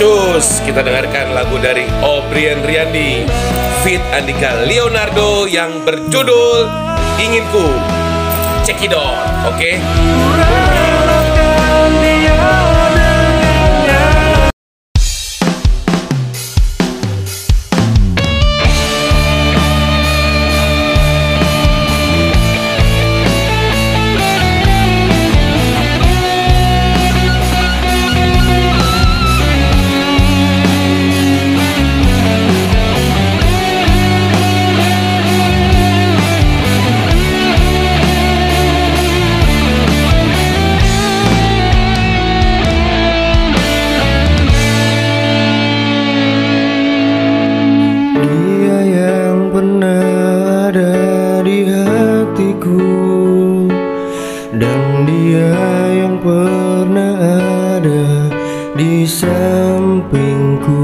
Cus Kita dengarkan lagu dari O'Brien Riyandi Fit Andika Leonardo yang berjudul Inginku Cekidot Oke okay? sampingku.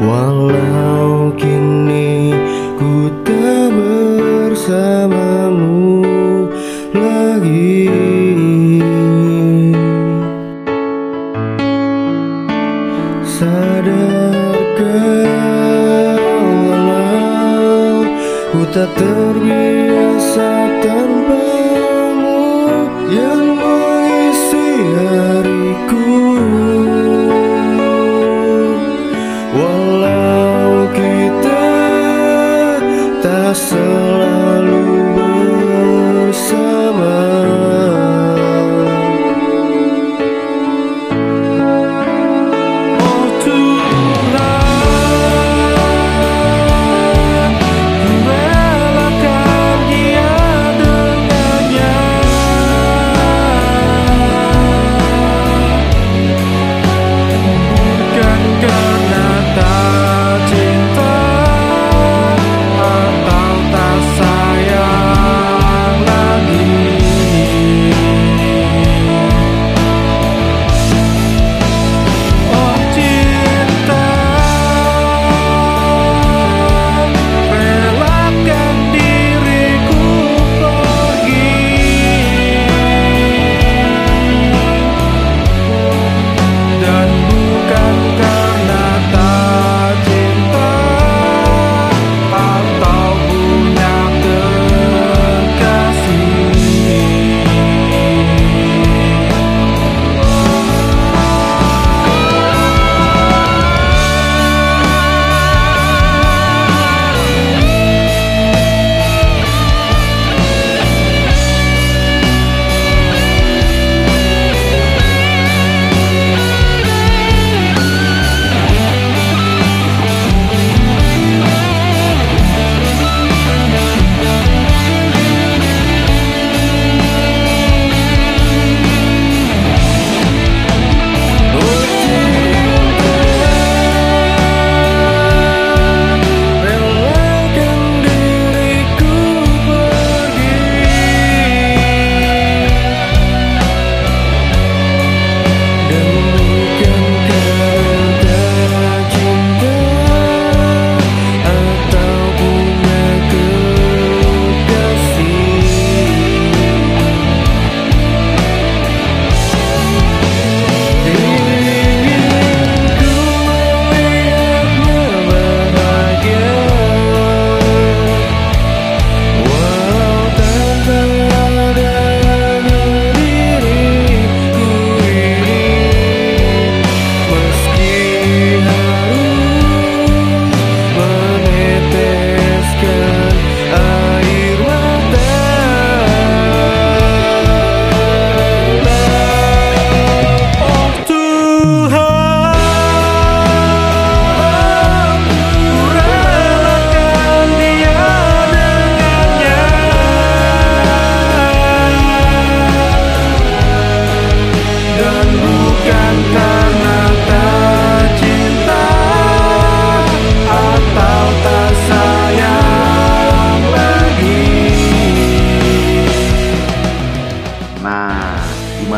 Walau kini ku tak bersamamu lagi. Sadarkah walau ku tak terbiasa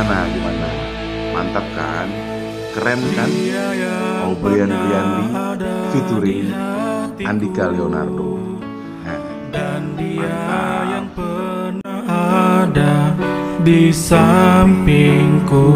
Gimana gimana? Mantap kan? Keren kan? Obrian Briandi featuring Andika Leonardo. yang pernah ada di sampingku.